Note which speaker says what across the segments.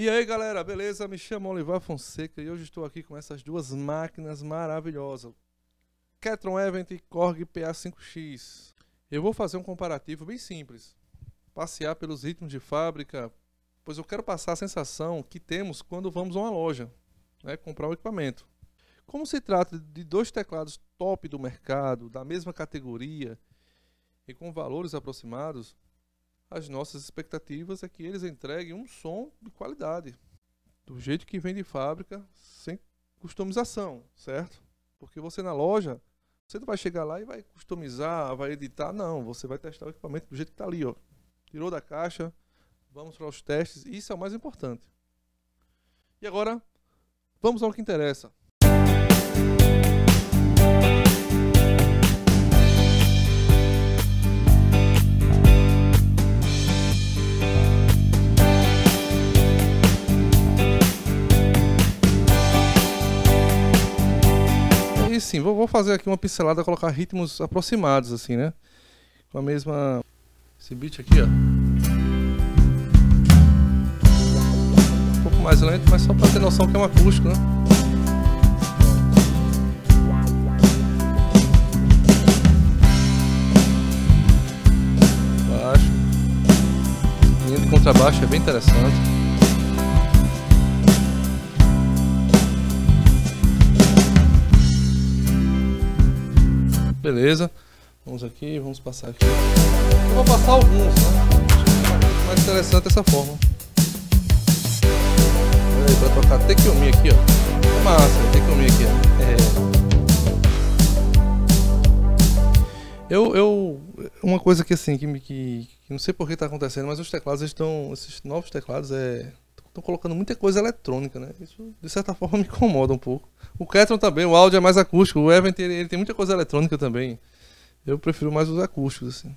Speaker 1: E aí galera, beleza? Me chamo Olivar Fonseca e hoje estou aqui com essas duas máquinas maravilhosas. Ketron Event e Korg PA5X. Eu vou fazer um comparativo bem simples. Passear pelos ritmos de fábrica, pois eu quero passar a sensação que temos quando vamos a uma loja, né, comprar um equipamento. Como se trata de dois teclados top do mercado, da mesma categoria e com valores aproximados, as nossas expectativas é que eles entreguem um som de qualidade, do jeito que vem de fábrica, sem customização, certo? Porque você na loja, você não vai chegar lá e vai customizar, vai editar, não. Você vai testar o equipamento do jeito que está ali, ó. Tirou da caixa, vamos para os testes, isso é o mais importante. E agora, vamos ao que interessa. Sim, vou, vou fazer aqui uma pincelada, colocar ritmos aproximados, assim, né? Com a mesma. Esse beat aqui, ó. Um pouco mais lento, mas só pra ter noção que é um acústico, né? Baixo. Linha de contrabaixo é bem interessante. Beleza. Vamos aqui, vamos passar aqui. Eu vou passar alguns, né? Acho mais interessante dessa forma. Aí, pra tocar Tekiyomi aqui, ó. É massa, Tekiyomi aqui, ó. É. Eu, eu. Uma coisa que assim, que, que, que não sei por que tá acontecendo, mas os teclados estão. Esses novos teclados é estão colocando muita coisa eletrônica, né? Isso de certa forma me incomoda um pouco. O Ketron também, o áudio é mais acústico. O Event ele, ele tem muita coisa eletrônica também. Eu prefiro mais os acústicos assim.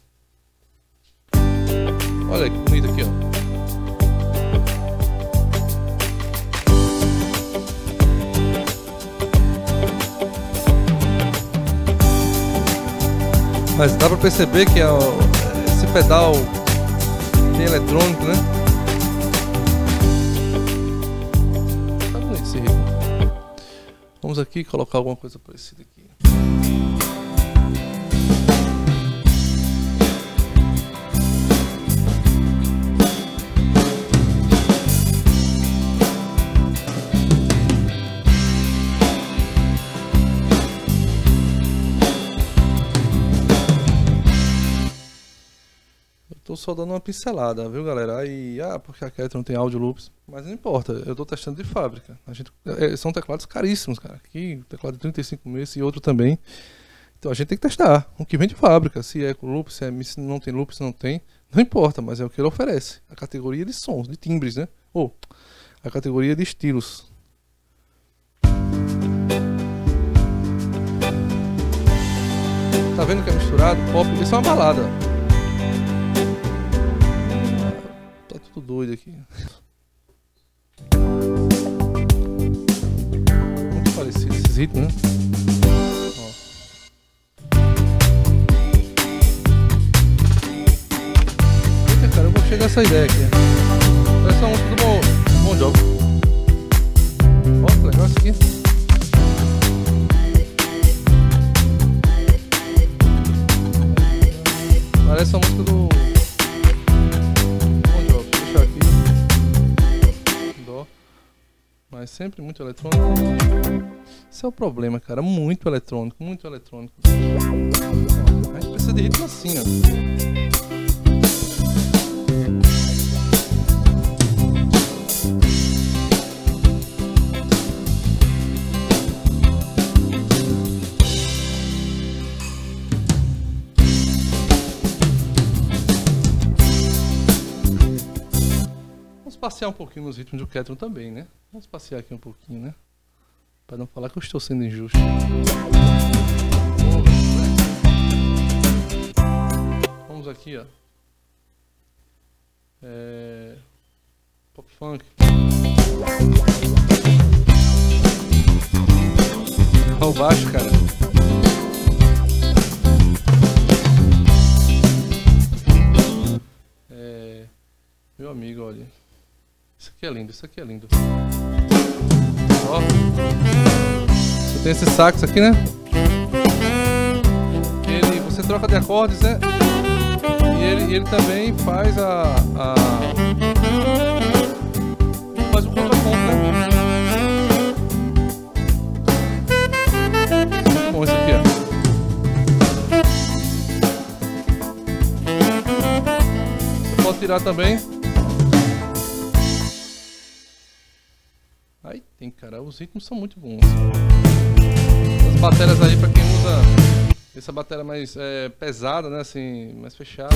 Speaker 1: Olha que bonito aqui, ó. Mas dá pra perceber que é esse pedal tem eletrônico, né? Vamos aqui colocar alguma coisa parecida aqui. Só dando uma pincelada, viu galera? Aí, ah, porque a não tem áudio loops. Mas não importa, eu tô testando de fábrica. A gente, é, são teclados caríssimos, cara. Aqui, teclado de 35 meses e outro também. Então a gente tem que testar o que vem de fábrica. Se é com loop, se, é, se não tem loop, se não tem. Não importa, mas é o que ele oferece. A categoria de sons, de timbres, né? Ou a categoria de estilos. Tá vendo que é misturado? Pop, isso é uma balada. Tudo doido aqui. Muito parecido esses ritmos, né? Ó. Eita, cara, eu gostei dessa ideia aqui. Parece uma música do bom, sempre muito eletrônico. Esse é o problema, cara. Muito eletrônico, muito eletrônico. A gente precisa de ritmo assim, ó. Passear um pouquinho nos ritmos do Ketron também, né? Vamos passear aqui um pouquinho, né? Para não falar que eu estou sendo injusto. Vamos aqui, ó. É... Pop funk. Olha o baixo, cara. É... Meu amigo, olha. Isso aqui é lindo, isso aqui é lindo. Ó. Você tem esse sax aqui, né? Ele, você troca de acordes, né? E ele, ele também faz a, a faz o contraponto, né? Bom esse aqui. Você pode tirar também. Cara. Os ritmos são muito bons. As baterias aí, pra quem usa essa bateria mais é, pesada, né? Assim, mais fechada.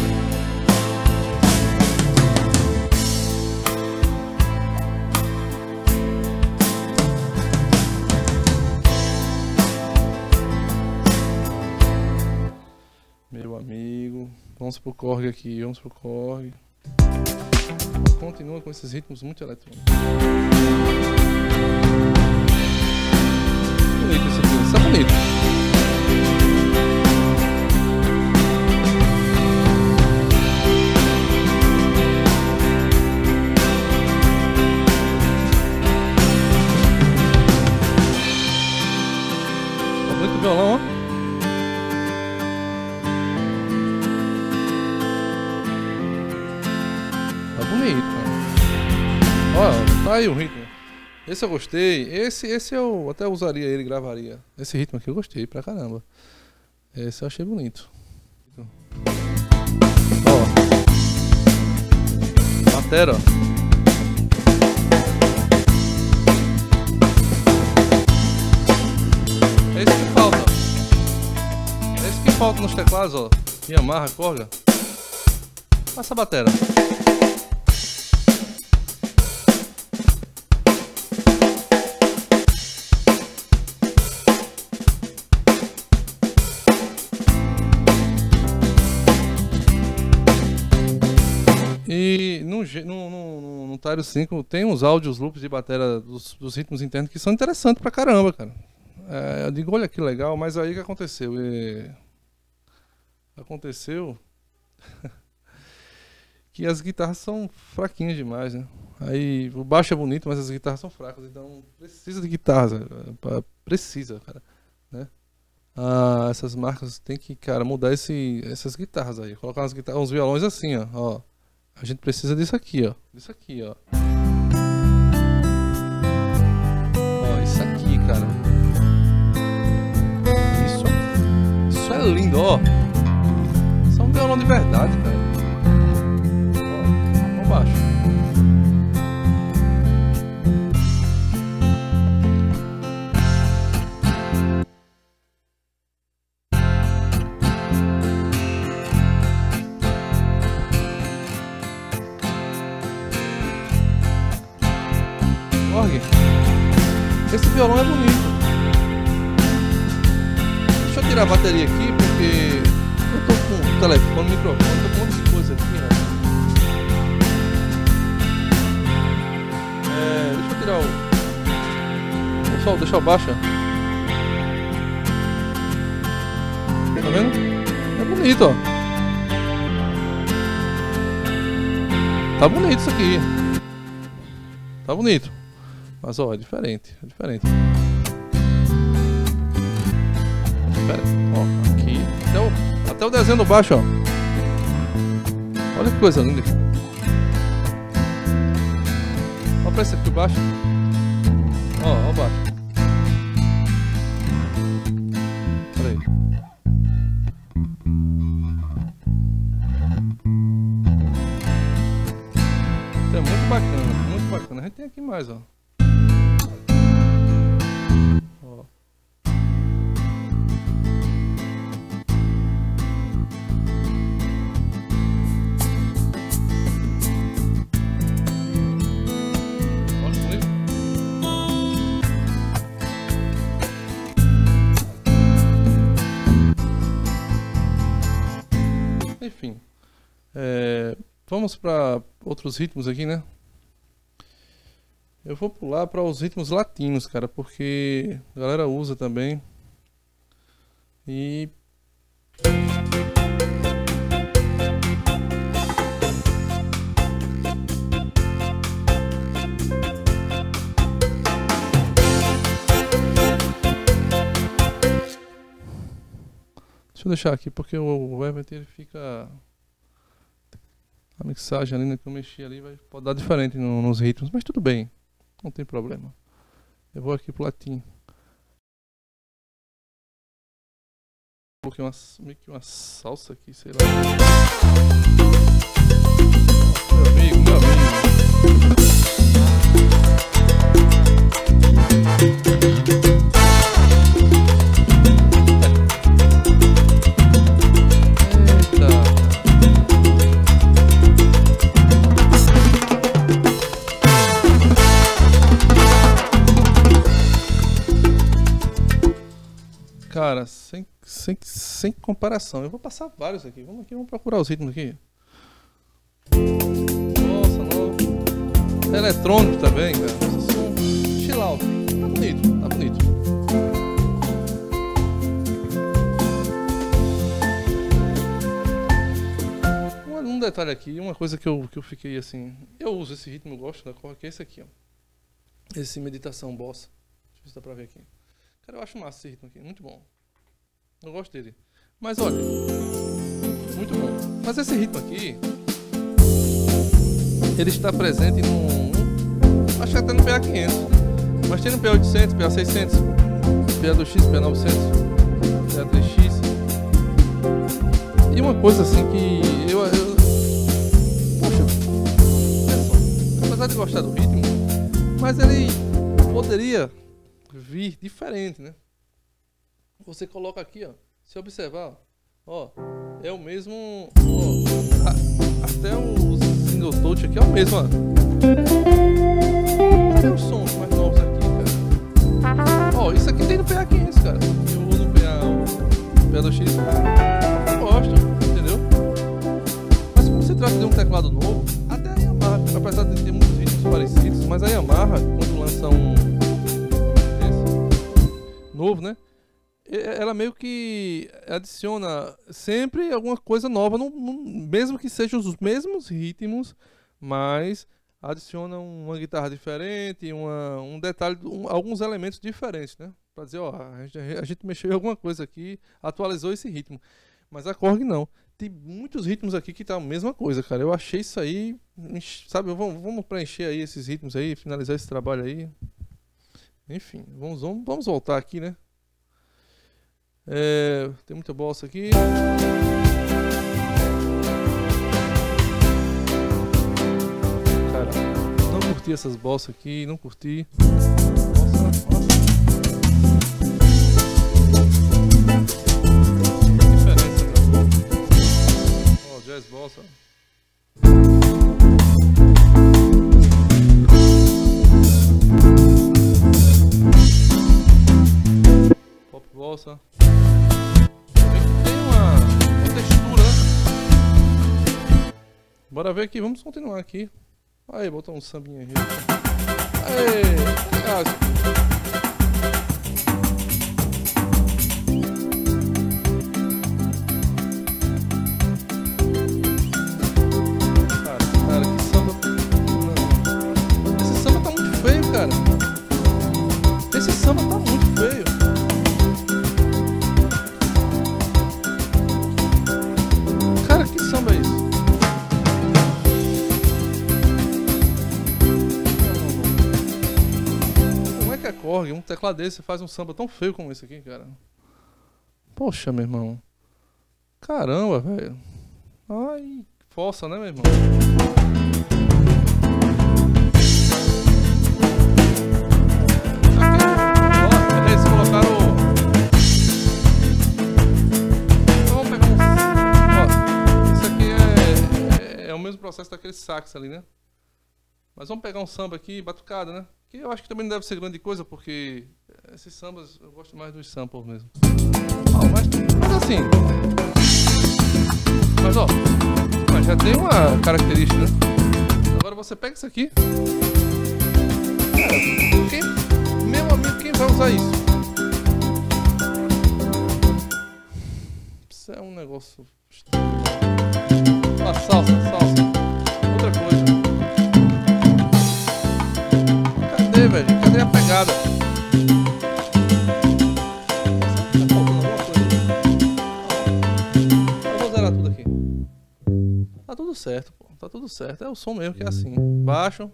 Speaker 1: Meu amigo, vamos pro Korg aqui, vamos pro Korg. Continua com esses ritmos muito eletrônicos. Aí o ritmo. Esse eu gostei. Esse, esse eu até usaria ele, gravaria. Esse ritmo aqui eu gostei pra caramba. Esse eu achei bonito. Ó. Batera, ó. É isso que falta. É isso que falta nos teclados, ó. Yamaha, Korga. Passa a batera. No, no, no, no, no Tyro 5 tem uns áudios loops de bateria dos, dos ritmos internos que são interessantes pra caramba, cara. É, eu digo, olha que legal, mas aí o que aconteceu? E- Aconteceu que as guitarras são fraquinhas demais, né? Aí o baixo é bonito, mas as guitarras são fracas, então precisa de guitarras, é, precisa, cara, né? Ah, essas marcas tem que, cara, mudar esse, essas guitarras aí, colocar umas guitarras, uns violões assim, ó, ó. A gente precisa disso aqui, ó. Disso aqui, ó. Ó, isso aqui, cara. Isso, isso é lindo, ó. Isso é um violão de verdade, cara. Ó, baixo. Esse violão é bonito. Deixa eu tirar a bateria aqui porque eu tô com o telefone, microfone, tô com um monte de coisa aqui, né? É, deixa eu tirar o. Pessoal, deixa eu baixar. Tá vendo? É bonito, ó. Tá bonito isso aqui. Tá bonito. Mas ó, é diferente. É diferente. Ó, aqui. Até o, até o desenho do baixo, ó. Olha que coisa linda. Olha pra esse aqui baixo. Ó, ó o baixo. É muito bacana, muito bacana. A gente tem aqui mais. Ó. Enfim, é, vamos para outros ritmos aqui, né? Eu vou pular para os ritmos latinos, cara, porque a galera usa também. E Deixa eu deixar aqui porque o, Event ele fica. A mixagem ali né, que eu mexi ali vai, pode dar diferente no- nos ritmos, mas tudo bem. Não tem problema. Eu vou aqui pro latim. Coloquei uma, meio que uma salsa aqui, sei lá. Sem, sem, comparação. Eu vou passar vários aqui. Vamos aqui, vamos procurar os ritmos aqui. Nossa, não. Eletrônico também, cara. Som chill out. Tá bonito, tá bonito. Um, um detalhe aqui, uma coisa que eu, que eu fiquei assim. Eu uso esse ritmo, eu gosto da cor, que é esse aqui, ó. Esse meditação bossa. Deixa eu ver se dá pra ver aqui. Cara, eu acho massa esse ritmo aqui, muito bom. Eu gosto dele. Mas olha, muito bom. Mas esse ritmo aqui, ele está presente num. Acho que até no PA500. Mas tem no PA800, PA600, PA2X, PA900, PA3X. E uma coisa assim que eu. eu poxa, é só, apesar de gostar do ritmo, mas ele poderia vir diferente, né? Você coloca aqui, ó. Se observar, ó, é o mesmo, ó, a- até o single touch aqui é o mesmo, ó. Cadê os sons mais novos aqui, cara? Ó, isso aqui tem no PA500, cara. Eu uso no PA, PA2X. Eu gosto, entendeu? Mas como se trata de um teclado novo, até a Yamaha, apesar de ter muitos ritmos parecidos, mas a Yamaha, quando lança um novo, né? Ela meio que adiciona sempre alguma coisa nova, no- no- mesmo que sejam os mesmos ritmos, mas adiciona uma guitarra diferente, uma, um detalhe, um- alguns elementos diferentes, né? Pra dizer, ó, a gente, a gente mexeu em alguma coisa aqui, atualizou esse ritmo. Mas a Korg não. Tem muitos ritmos aqui que tá a mesma coisa, cara. Eu achei isso aí, sabe, vamos, vamos preencher aí esses ritmos aí, finalizar esse trabalho aí. Enfim, vamos, vamos, vamos voltar aqui, né? É, tem muita bolsa aqui. Cara, não curti essas bolsas aqui, não curti. Nossa, nossa. Ó, jazz bolsa. Pop bolsa. Bora ver aqui, vamos continuar aqui. Aí, botar um sambinha aí. Aê, legal teclado desse faz um samba tão feio como esse aqui, cara. Poxa, meu irmão. Caramba, velho. Ai, força, né, meu irmão? Então vamos pegar um. Isso aqui é, é, é o mesmo processo daquele sax ali, né? Mas vamos pegar um samba aqui, batucada, né? Que eu acho que também não deve ser grande coisa, porque esses sambas eu gosto mais dos samples mesmo. Ó, mas, mas assim. Mas ó, mas já tem uma característica, né? Agora você pega isso aqui. Quem, meu amigo, quem vai usar isso? Isso é um negócio. Ah, salsa, salsa. aí, velho. Cadê a é pegada? Tá Eu tá tá vou zerar tudo aqui. Tá tudo certo, pô. Tá tudo certo. É o som mesmo que é assim. Baixo.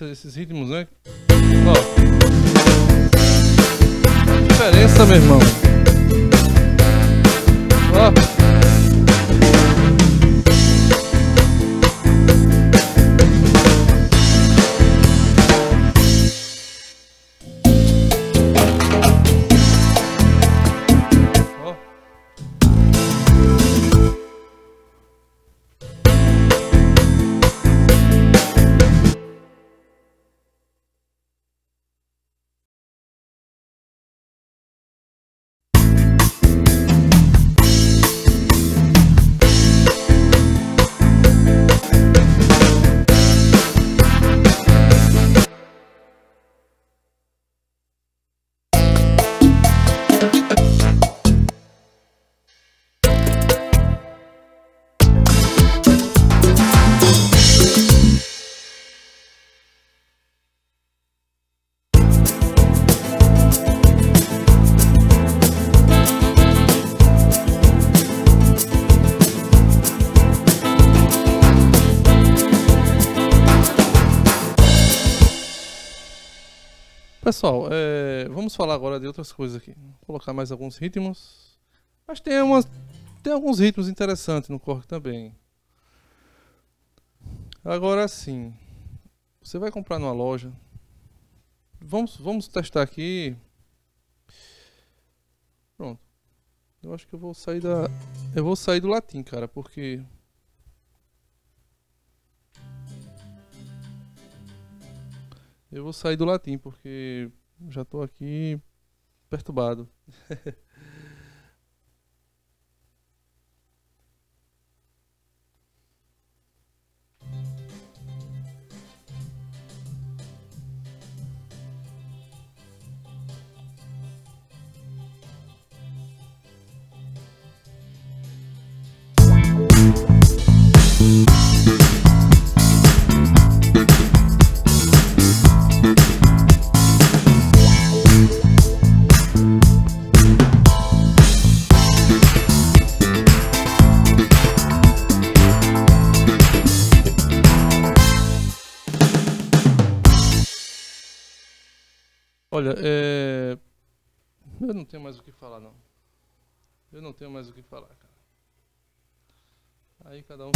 Speaker 1: Esses- ritmos, né? Ó. Diferença, meu irmão. Pessoal, é, vamos falar agora de outras coisas aqui. Vou colocar mais alguns ritmos. Mas tem, umas, tem alguns ritmos interessantes no corte também. Agora sim, você vai comprar numa loja. Vamos, vamos testar aqui. Pronto. Eu acho que eu vou sair da. Eu vou sair do latim, cara, porque. Eu vou sair do latim porque já tô aqui perturbado. Olha, é... eu não tenho mais o que falar não. Eu não tenho mais o que falar, cara. Aí cada um.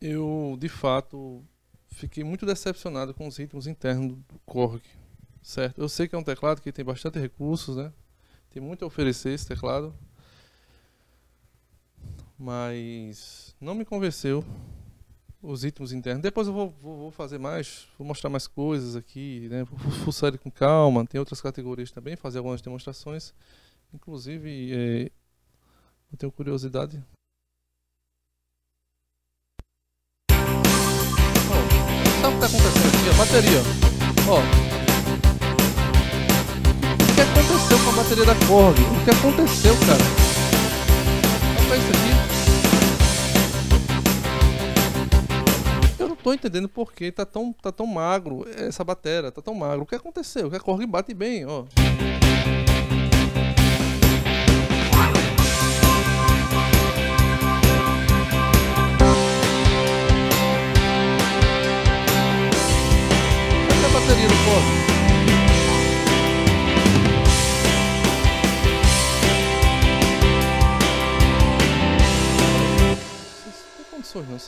Speaker 1: Eu, de fato, fiquei muito decepcionado com os ritmos internos do Korg, certo? Eu sei que é um teclado que tem bastante recursos, né? Tem muito a oferecer esse teclado, mas não me convenceu os ritmos internos. Depois eu vou, vou, vou fazer mais, vou mostrar mais coisas aqui, né? Vou fuçar com calma. Tem outras categorias também, fazer algumas demonstrações. Inclusive, é, eu tenho curiosidade. Sabe o que está acontecendo aqui? A bateria. Ó. O que aconteceu com a bateria da Korg? O que aconteceu, cara? Isso aqui. Eu não tô entendendo por que tá tão, tá tão magro essa bateria, tá tão magro. O que aconteceu? Que a Korg bate bem, ó.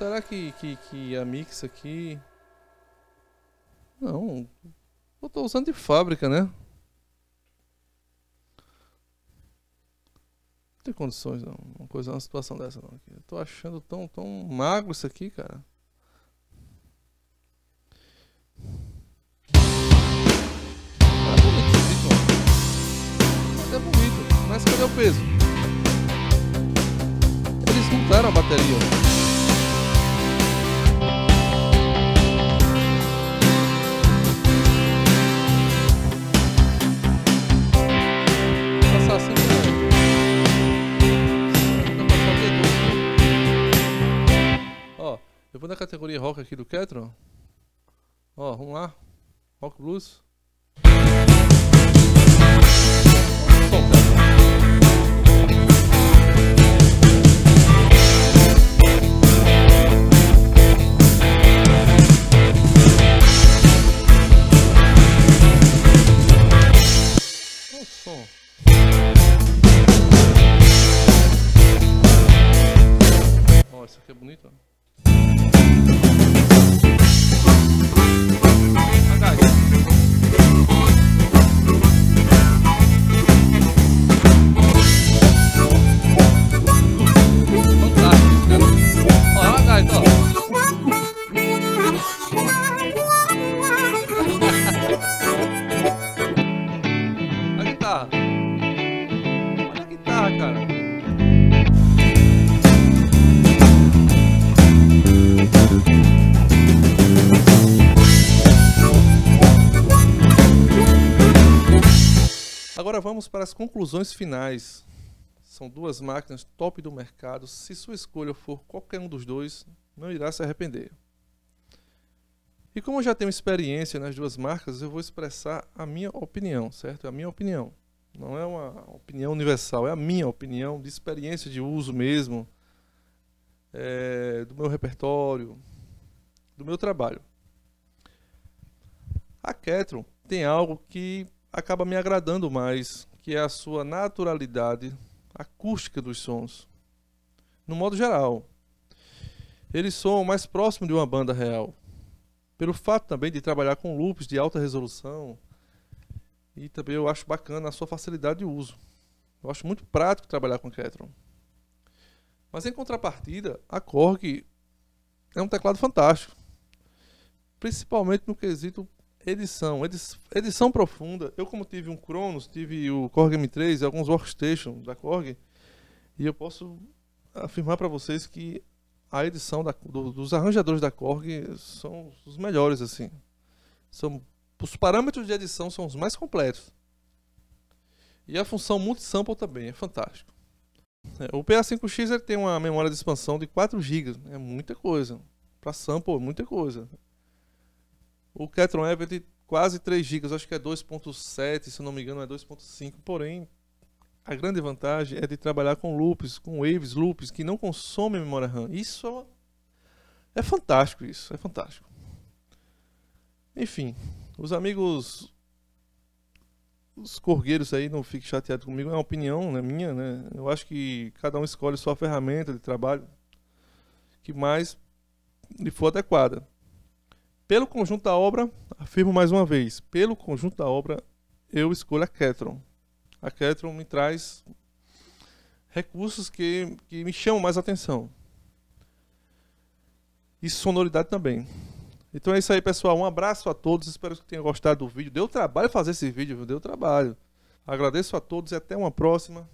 Speaker 1: Será que, que, que a mix aqui. Não. Eu tô usando de fábrica, né? Não tem condições não. Uma coisa, uma situação dessa não. Eu tô achando tão, tão magro isso aqui, cara. É bonito esse ritmo. É bonito, mas cadê o peso? Eles mudaram a bateria. Passar rock aqui do Ketron. Ó, vamos lá. Rock Blues. Som. Vamos para as conclusões finais. São duas máquinas top do mercado. Se sua escolha for qualquer um dos dois, não irá se arrepender. E como eu já tenho experiência nas duas marcas, eu vou expressar a minha opinião, certo? É a minha opinião. Não é uma opinião universal, é a minha opinião de experiência de uso mesmo, é, do meu repertório, do meu trabalho. A Ketron tem algo que acaba me agradando mais, que é a sua naturalidade acústica dos sons. No modo geral, eles soam mais próximo de uma banda real. Pelo fato também de trabalhar com loops de alta resolução, e também eu acho bacana a sua facilidade de uso. Eu acho muito prático trabalhar com Ketron. Mas em contrapartida, a Korg é um teclado fantástico. Principalmente no quesito edição, edi- edição profunda. Eu como tive um Kronos, tive o Korg M3 e alguns workstations da Korg, e eu posso afirmar para vocês que a edição da- do- dos arranjadores da Korg são os melhores assim. São os parâmetros de edição são os mais completos. E a função multisample também é fantástico. É, o PA5X ele tem uma memória de expansão de 4 GB, é muita coisa. Para sample é muita coisa. O Ketron Event quase 3 GB, acho que é 2.7, se não me engano é 2.5, porém a grande vantagem é de trabalhar com loops, com waves loops que não consomem memória RAM. Isso é, é fantástico isso, é fantástico. Enfim, os amigos os corgueiros aí não fiquem chateados comigo, é uma opinião né, minha, né? Eu acho que cada um escolhe sua ferramenta de trabalho que mais lhe for adequada. Pelo conjunto da obra, afirmo mais uma vez, pelo conjunto da obra, eu escolho a Ketron. A Ketron me traz recursos que, que me chamam mais atenção. E sonoridade também. Então é isso aí, pessoal. Um abraço a todos. Espero que tenham gostado do vídeo. Deu trabalho fazer esse vídeo, viu? Deu trabalho. Agradeço a todos e até uma próxima.